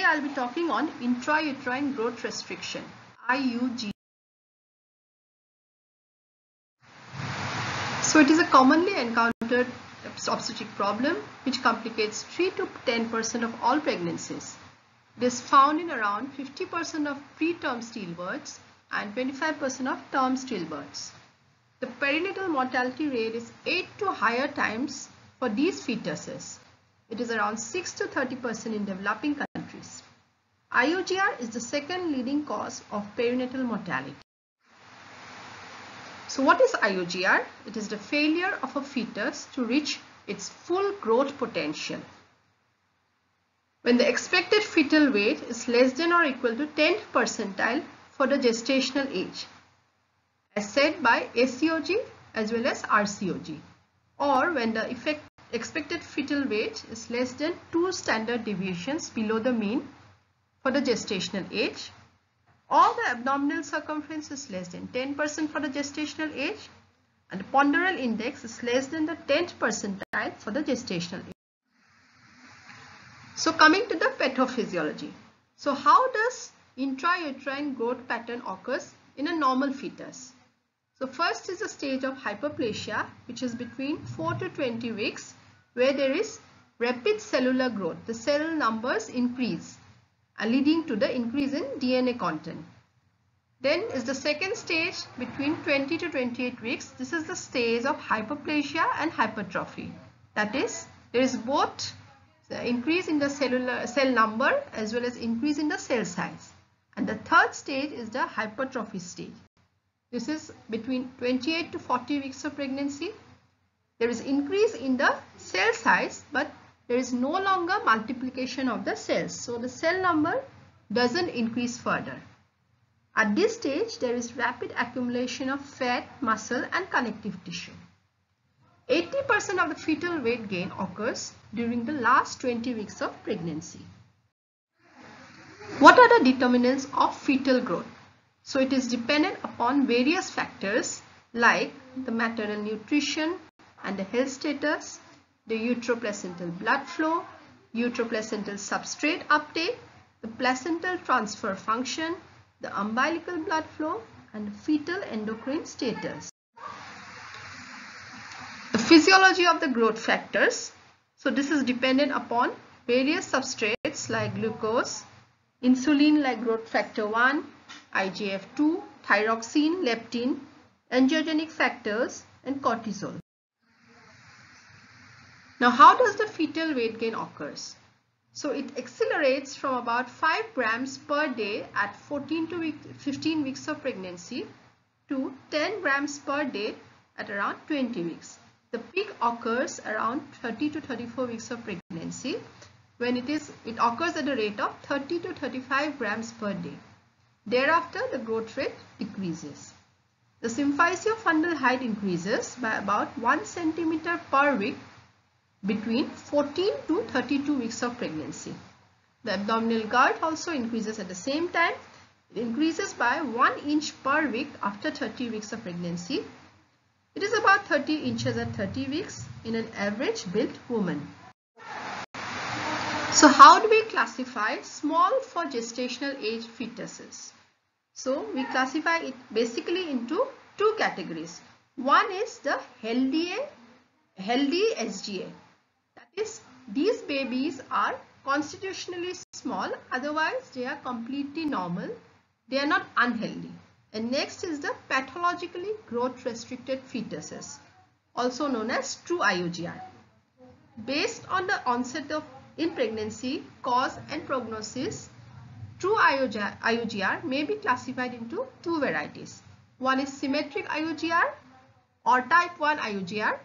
Today I'll be talking on intrauterine growth restriction, IUGR. So it is a commonly encountered obstetric problem which complicates 3 to 10% of all pregnancies. It is found in around 50% of preterm stillbirths and 25% of term stillbirths. The perinatal mortality rate is 8 to higher times for these fetuses. It is around 6 to 30% in developing countries. IUGR is the second leading cause of perinatal mortality. So what is IUGR? It is the failure of a fetus to reach its full growth potential. When the expected fetal weight is less than or equal to 10th percentile for the gestational age, as said by ACOG as well as RCOG, or when the effect, expected fetal weight is less than 2 standard deviations below the mean for the gestational age or the abdominal circumference is less than 10% for the gestational age and the ponderal index is less than the 10th percentile for the gestational age. So coming to the pathophysiology. So how does intrauterine growth pattern occurs in a normal fetus? So first is the stage of hyperplasia which is between 4 to 20 weeks where there is rapid cellular growth. The cell numbers increase leading to the increase in DNA content. Then is the second stage between 20 to 28 weeks. This is the stage of hyperplasia and hypertrophy. That is, there is both the increase in the cellular cell number as well as increase in the cell size. And the third stage is the hypertrophy stage. This is between 28 to 40 weeks of pregnancy. There is increase in the cell size but there is no longer multiplication of the cells. So the cell number doesn't increase further. At this stage, there is rapid accumulation of fat, muscle and connective tissue. 80% of the fetal weight gain occurs during the last 20 weeks of pregnancy. What are the determinants of fetal growth? So it is dependent upon various factors like the maternal nutrition and the health status, the uteroplacental blood flow, uteroplacental substrate uptake, the placental transfer function, the umbilical blood flow, and fetal endocrine status. The physiology of the growth factors. So this is dependent upon various substrates like glucose, insulin like growth factor 1, IGF-2, thyroxine, leptin, angiogenic factors, and cortisol. Now, how does the fetal weight gain occurs? So it accelerates from about 5 grams per day at 14 to 15 weeks of pregnancy to 10 grams per day at around 20 weeks. The peak occurs around 30 to 34 weeks of pregnancy when it is it occurs at a rate of 30 to 35 grams per day. Thereafter the growth rate decreases. The symphysis fundal height increases by about 1 centimeter per week between 14 to 32 weeks of pregnancy. The abdominal girth also increases at the same time. It increases by 1 inch per week after 30 weeks of pregnancy. It is about 30 inches at 30 weeks in an average built woman. So how do we classify small for gestational age fetuses? So we classify it basically into two categories. One is the healthy, healthy SGA is these babies are constitutionally small otherwise they are completely normal. They are not unhealthy. And next is the pathologically growth restricted fetuses also known as true IUGR based on the onset of in pregnancy cause and prognosis true IUGR, IUGR may be classified into two varieties. One is symmetric IUGR or type 1 IUGR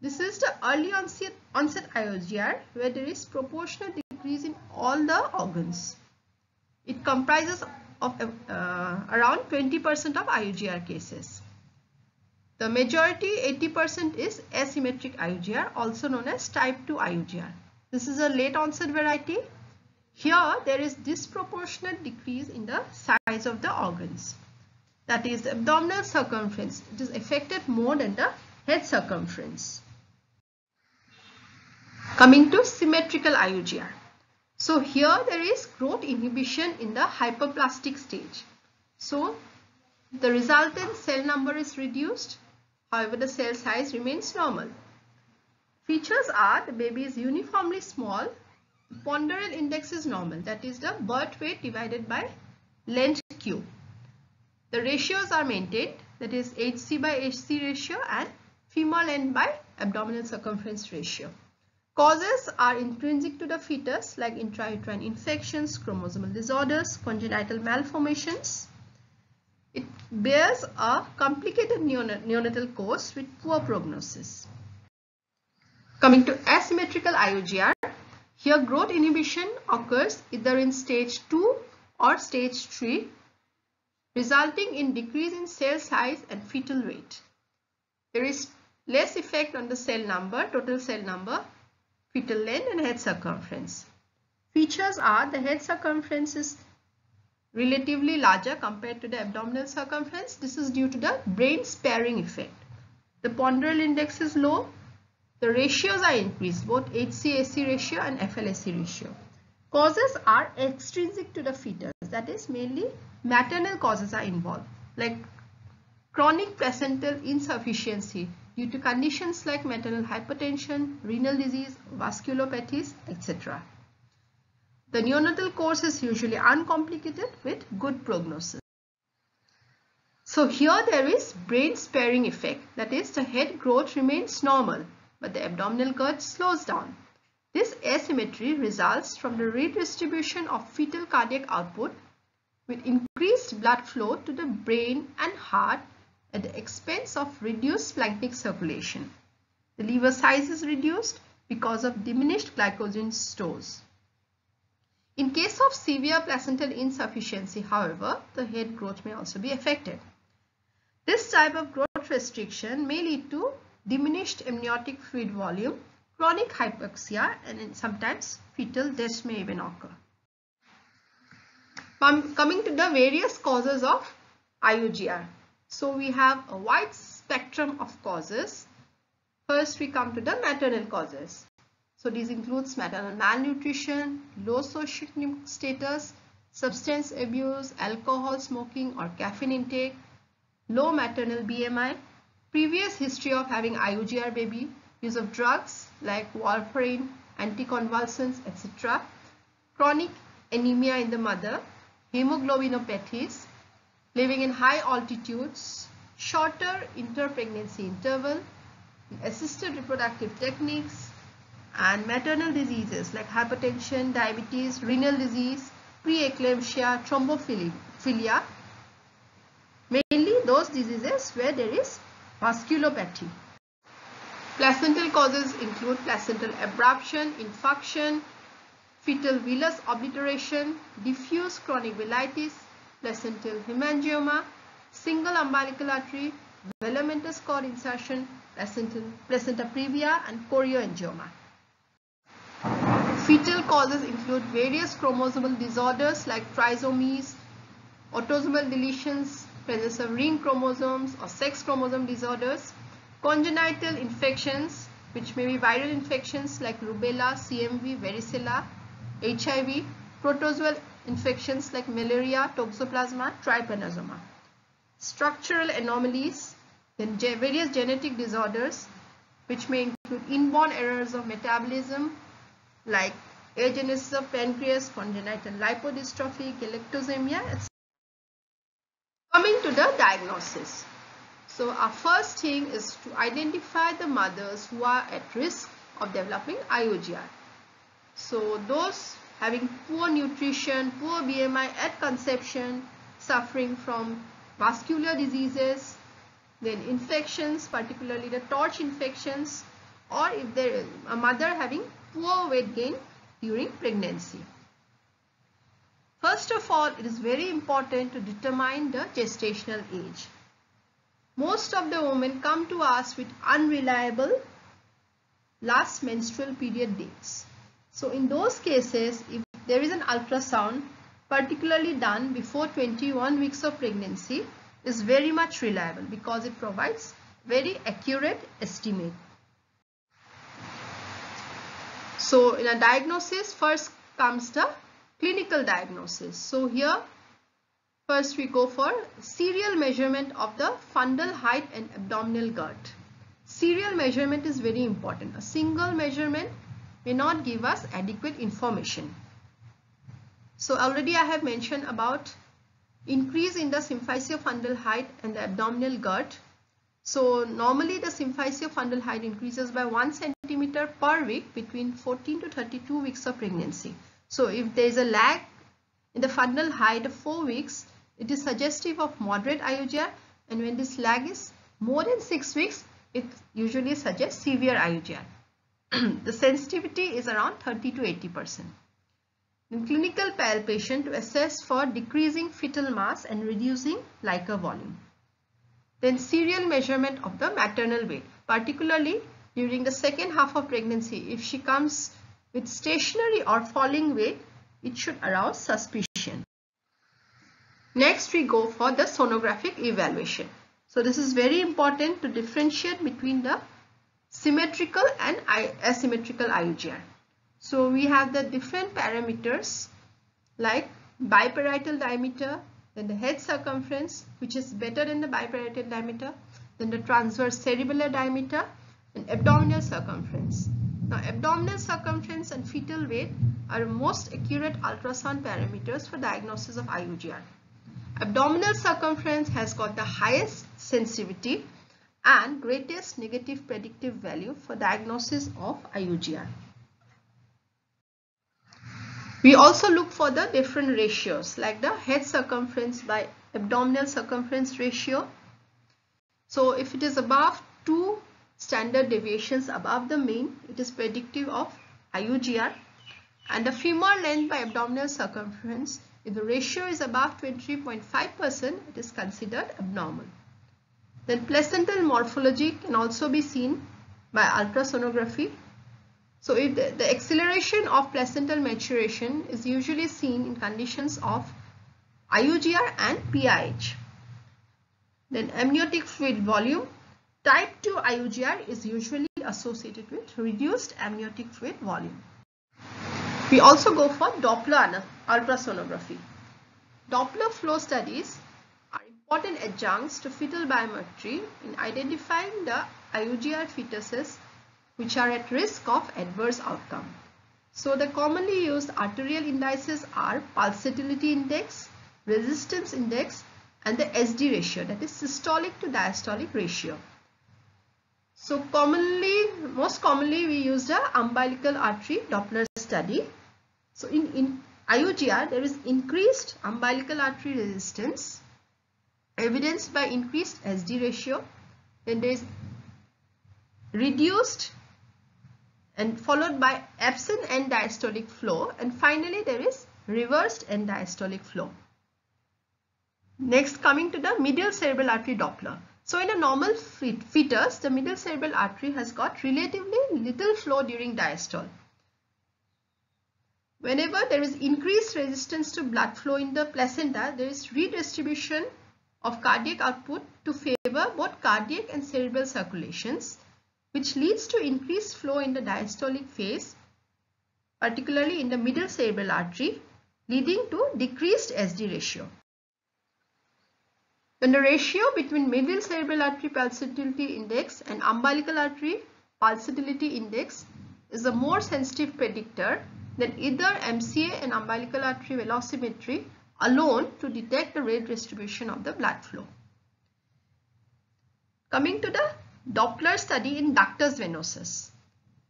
this is the early onset, onset IUGR where there is proportional decrease in all the organs. It comprises of uh, around 20% of IUGR cases. The majority 80% is asymmetric IUGR also known as type 2 IUGR. This is a late onset variety. Here there is disproportionate decrease in the size of the organs. That is the abdominal circumference. It is affected more than the head circumference. Coming to symmetrical IUGR. So here there is growth inhibition in the hyperplastic stage. So the resultant cell number is reduced. However, the cell size remains normal. Features are the baby is uniformly small. Ponderal index is normal. That is the birth weight divided by length cube. The ratios are maintained. That is HC by AC ratio and femur length by abdominal circumference ratio. Causes are intrinsic to the fetus like intrauterine infections, chromosomal disorders, congenital malformations. It bears a complicated neonatal course with poor prognosis. Coming to asymmetrical IUGR, here growth inhibition occurs either in stage 2 or stage 3 resulting in decrease in cell size and fetal weight. There is less effect on the cell number, total cell number fetal length and head circumference. Features are the head circumference is relatively larger compared to the abdominal circumference. This is due to the brain sparing effect. The ponderal index is low. The ratios are increased, both HCAC ratio and FLAC ratio. Causes are extrinsic to the fetus, that is mainly maternal causes are involved, like chronic placental insufficiency due to conditions like maternal hypertension, renal disease, vasculopathies, etc. The neonatal course is usually uncomplicated with good prognosis. So here there is brain sparing effect that is the head growth remains normal but the abdominal girth slows down. This asymmetry results from the redistribution of fetal cardiac output with increased blood flow to the brain and heart at the expense of reduced splanchnic circulation. The liver size is reduced because of diminished glycogen stores. In case of severe placental insufficiency, however, the head growth may also be affected. This type of growth restriction may lead to diminished amniotic fluid volume, chronic hypoxia, and sometimes fetal death may even occur. Coming to the various causes of IUGR. So we have a wide spectrum of causes. First we come to the maternal causes. So these includes maternal malnutrition, low social status, substance abuse, alcohol smoking or caffeine intake, low maternal BMI, previous history of having IUGR baby, use of drugs like warfarin, anticonvulsants, etc., chronic anemia in the mother, hemoglobinopathies, living in high altitudes, shorter interpregnancy interval, assisted reproductive techniques, and maternal diseases like hypertension, diabetes, renal disease, preeclampsia, thrombophilia, mainly those diseases where there is vasculopathy. Placental causes include placental abruption, infarction, fetal villus obliteration, diffuse chronic villitis, placental hemangioma, single umbilical artery, velamentous cord insertion, placental, placenta previa and chorioangioma. Fetal causes include various chromosomal disorders like trisomies, autosomal deletions, presence of ring chromosomes or sex chromosome disorders, congenital infections which may be viral infections like rubella, CMV, varicella, HIV, protozoal infections like malaria, toxoplasma, trypanosoma. Structural anomalies, then various genetic disorders which may include inborn errors of metabolism like agenesis of pancreas, congenital lipodystrophy, galactosemia, etc. Coming to the diagnosis. So our first thing is to identify the mothers who are at risk of developing IUGR. So those having poor nutrition, poor BMI at conception, suffering from vascular diseases, then infections, particularly the torch infections, or if there is a mother having poor weight gain during pregnancy. First of all, it is very important to determine the gestational age. Most of the women come to us with unreliable last menstrual period dates. So in those cases, if there is an ultrasound, particularly done before 21 weeks of pregnancy, is very much reliable because it provides very accurate estimate. So in a diagnosis, first comes the clinical diagnosis. So here first we go for serial measurement of the fundal height and abdominal girth. Serial measurement is very important. A single measurement may not give us adequate information. So already I have mentioned about increase in the symphysiofundal height and the abdominal girth. So normally the symphysiofundal height increases by 1 centimeter per week between 14 to 32 weeks of pregnancy. So if there is a lag in the fundal height of 4 weeks, it is suggestive of moderate IUGR and when this lag is more than 6 weeks, it usually suggests severe IUGR. The sensitivity is around 30 to 80 percent. In clinical palpation to assess for decreasing fetal mass and reducing liquor volume. Then serial measurement of the maternal weight, particularly during the second half of pregnancy. If she comes with stationary or falling weight, it should arouse suspicion. Next, we go for the sonographic evaluation. So this is very important to differentiate between the symmetrical and asymmetrical IUGR. So we have the different parameters like biparietal diameter, then the head circumference which is better than the biparietal diameter, then the transverse cerebellar diameter and abdominal circumference. Now abdominal circumference and fetal weight are most accurate ultrasound parameters for diagnosis of IUGR. Abdominal circumference has got the highest sensitivity and greatest negative predictive value for diagnosis of IUGR. We also look for the different ratios like the head circumference by abdominal circumference ratio. So if it is above 2 standard deviations above the mean, it is predictive of IUGR. And the femur length by abdominal circumference, if the ratio is above 23.5%, it is considered abnormal. Then placental morphology can also be seen by ultrasonography so if the, acceleration of placental maturation is usually seen in conditions of IUGR and PIH. Then amniotic fluid volume. Type 2 IUGR is usually associated with reduced amniotic fluid volume. We also go for Doppler ultrasonography. Doppler flow studies important adjuncts to fetal biometry in identifying the IUGR fetuses which are at risk of adverse outcome. So the commonly used arterial indices are pulsatility index, resistance index and the SD ratio that is systolic to diastolic ratio. So commonly, most commonly we use the umbilical artery Doppler study. So in, in IUGR there is increased umbilical artery resistance evidenced by increased SD ratio. Then there is reduced and followed by absent end diastolic flow and finally there is reversed end diastolic flow. Next coming to the medial cerebral artery Doppler. So in a normal fetus, the middle cerebral artery has got relatively little flow during diastole. Whenever there is increased resistance to blood flow in the placenta, there is redistribution of cardiac output to favor both cardiac and cerebral circulations which leads to increased flow in the diastolic phase, particularly in the middle cerebral artery, leading to decreased SD ratio. When the ratio between middle cerebral artery pulsatility index and umbilical artery pulsatility index is a more sensitive predictor than either MCA and umbilical artery velocimetry alone to detect the rate distribution of the blood flow. Coming to the Doppler study in ductus venosus.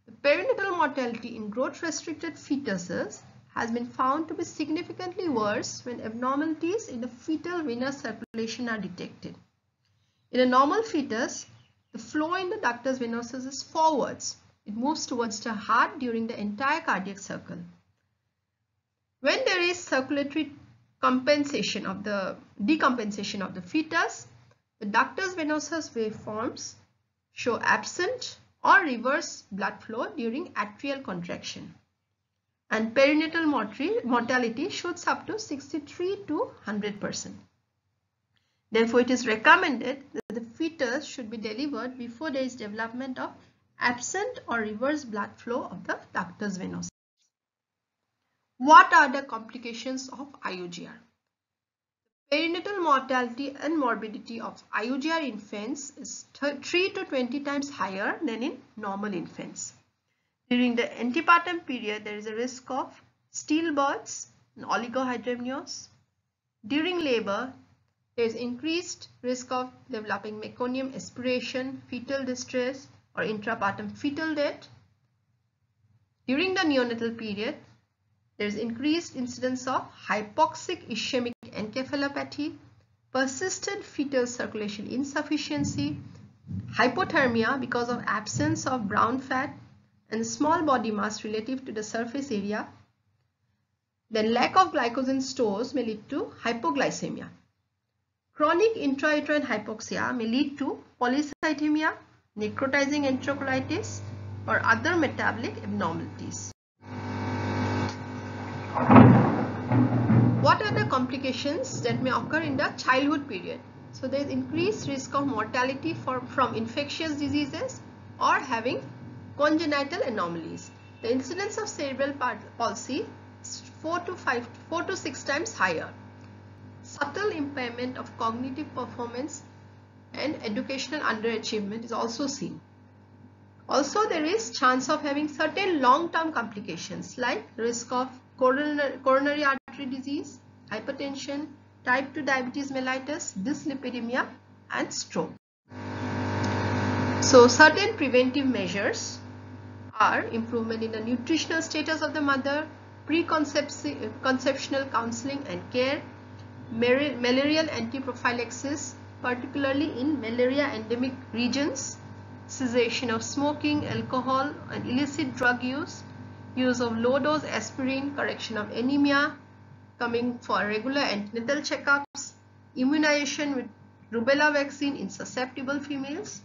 The perinatal mortality in growth-restricted fetuses has been found to be significantly worse when abnormalities in the fetal venous circulation are detected. In a normal fetus, the flow in the ductus venosus is forwards. It moves towards the heart during the entire cardiac cycle. When there is circulatory compensation of the decompensation of the fetus, the ductus venosus waveforms show absent or reverse blood flow during atrial contraction. And perinatal mortality shoots up to 63 to 100%. Therefore, it is recommended that the fetus should be delivered before there is development of absent or reverse blood flow of the ductus venosus. What are the complications of IUGR? Perinatal mortality and morbidity of IUGR infants is 3 to 20 times higher than in normal infants. During the antepartum period, there is a risk of stillbirths and oligohydramnios. During labor, there is increased risk of developing meconium aspiration, fetal distress, or intrapartum fetal death. During the neonatal period, there is increased incidence of hypoxic ischemic encephalopathy, persistent fetal circulation insufficiency, hypothermia because of absence of brown fat and small body mass relative to the surface area. Then lack of glycogen stores may lead to hypoglycemia. Chronic intrauterine hypoxia may lead to polycythemia, necrotizing enterocolitis, or other metabolic abnormalities. What are the complications that may occur in the childhood period? So there is increased risk of mortality for, from infectious diseases or having congenital anomalies. The incidence of cerebral palsy is 4 to 5, 4 to 6 times higher. Subtle impairment of cognitive performance and educational underachievement is also seen. Also, there is chance of having certain long-term complications like risk of coronary, coronary artery disease, hypertension, type 2 diabetes mellitus, dyslipidemia and stroke. So, certain preventive measures are improvement in the nutritional status of the mother, preconceptional counseling and care, malarial antiprophylaxis, particularly in malaria endemic regions, cessation of smoking, alcohol and illicit drug use, use of low dose aspirin, correction of anemia, coming for regular antenatal checkups, immunization with rubella vaccine in susceptible females,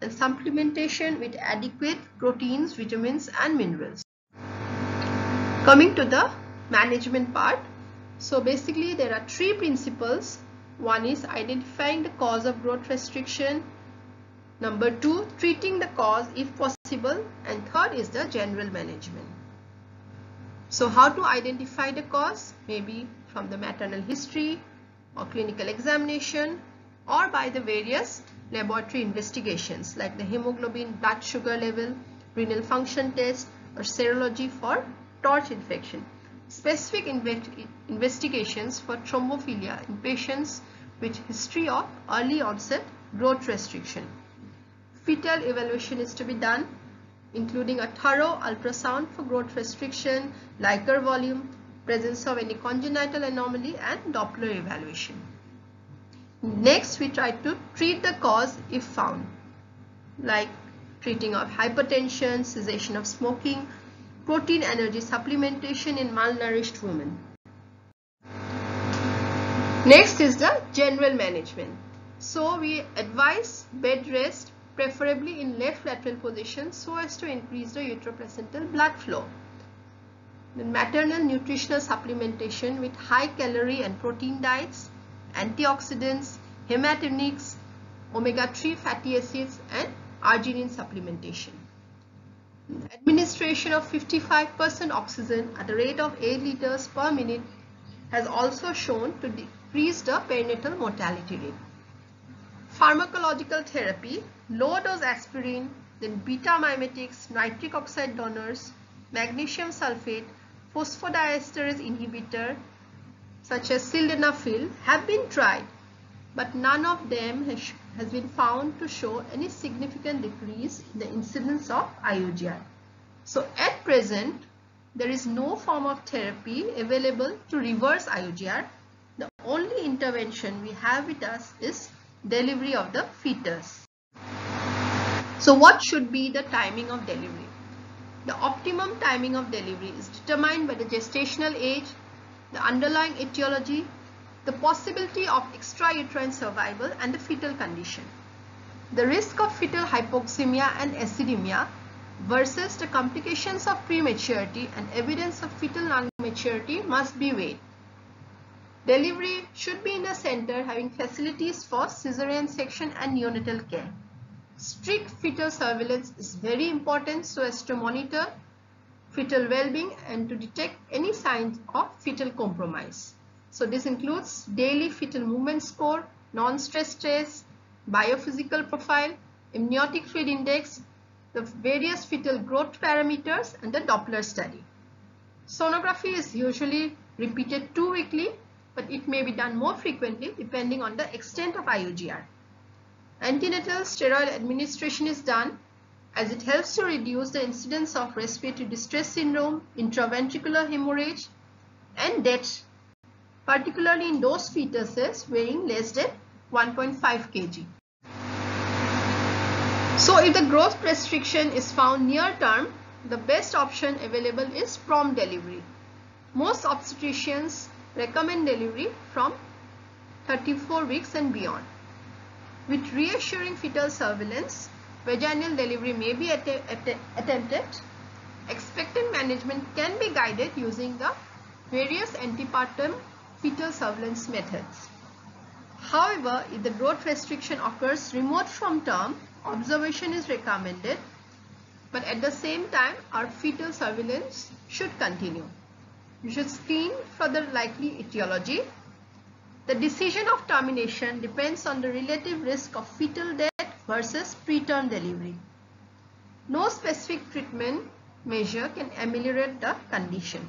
and supplementation with adequate proteins, vitamins and minerals. Coming to the management part. So basically there are three principles. One is identifying the cause of growth restriction, Number two, treating the cause if possible. And third is the general management. So how to identify the cause? Maybe from the maternal history or clinical examination or by the various laboratory investigations like the hemoglobin, blood sugar level, renal function test or serology for torch infection. Specific investigations for thrombophilia in patients with history of early onset growth restriction fetal evaluation is to be done including a thorough ultrasound for growth restriction, liquor volume, presence of any congenital anomaly and Doppler evaluation. Next, we try to treat the cause if found, like treating of hypertension, cessation of smoking, protein energy supplementation in malnourished women. Next is the general management. So we advise bed rest preferably in left lateral position so as to increase the uteroplacental blood flow. The maternal nutritional supplementation with high calorie and protein diets, antioxidants, hematinics, omega-3 fatty acids and arginine supplementation. Administration of 55% oxygen at the rate of 8 liters per minute has also shown to decrease the perinatal mortality rate. Pharmacological therapy low dose aspirin, then beta mimetics, nitric oxide donors, magnesium sulfate, phosphodiesterase inhibitor such as sildenafil have been tried but none of them has, has been found to show any significant decrease in the incidence of IUGR. So at present there is no form of therapy available to reverse IUGR. The only intervention we have with us is delivery of the fetus. So what should be the timing of delivery? The optimum timing of delivery is determined by the gestational age, the underlying etiology, the possibility of extrauterine survival and the fetal condition. The risk of fetal hypoxemia and acidemia versus the complications of prematurity and evidence of fetal non-maturity must be weighed. Delivery should be in a center having facilities for cesarean section and neonatal care. Strict fetal surveillance is very important so as to monitor fetal well-being and to detect any signs of fetal compromise. So this includes daily fetal movement score, non-stress test, biophysical profile, amniotic fluid index, the various fetal growth parameters and the Doppler study. Sonography is usually repeated two weekly but it may be done more frequently depending on the extent of IUGR. Antenatal steroid administration is done as it helps to reduce the incidence of respiratory distress syndrome, intraventricular hemorrhage and death particularly in those fetuses weighing less than 1.5 kg. So if the growth restriction is found near term, the best option available is prompt delivery. Most obstetricians recommend delivery from 34 weeks and beyond. With reassuring fetal surveillance, vaginal delivery may be att att attempted. Expectant management can be guided using the various antepartum fetal surveillance methods. However, if the growth restriction occurs remote from term, observation is recommended, but at the same time, our fetal surveillance should continue. You should screen for the likely etiology. The decision of termination depends on the relative risk of fetal death versus preterm delivery. No specific treatment measure can ameliorate the condition.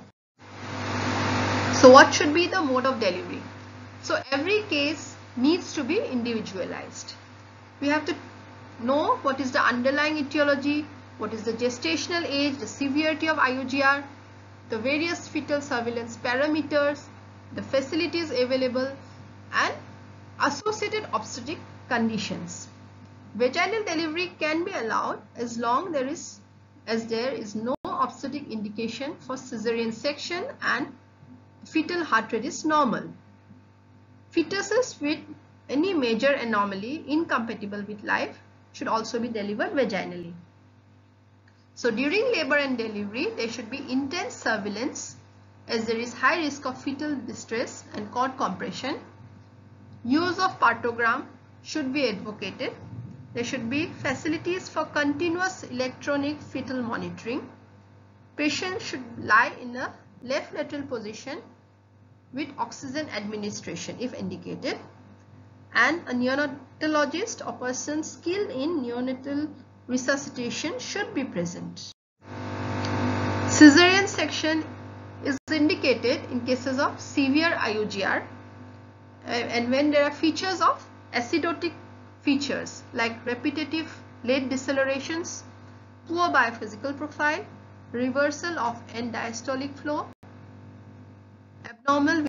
So what should be the mode of delivery? So every case needs to be individualized. We have to know what is the underlying etiology, what is the gestational age, the severity of IUGR, the various fetal surveillance parameters, the facilities available and associated obstetric conditions. Vaginal delivery can be allowed as long there is as there is no obstetric indication for cesarean section and fetal heart rate is normal. Fetuses with any major anomaly incompatible with life should also be delivered vaginally. So during labor and delivery, there should be intense surveillance as there is high risk of fetal distress and cord compression. Use of partogram should be advocated. There should be facilities for continuous electronic fetal monitoring. Patient should lie in a left lateral position with oxygen administration if indicated and a neonatologist or person skilled in neonatal resuscitation should be present. Caesarean section is indicated in cases of severe IUGR uh, and when there are features of acidotic features like repetitive late decelerations, poor biophysical profile, reversal of end diastolic flow, abnormal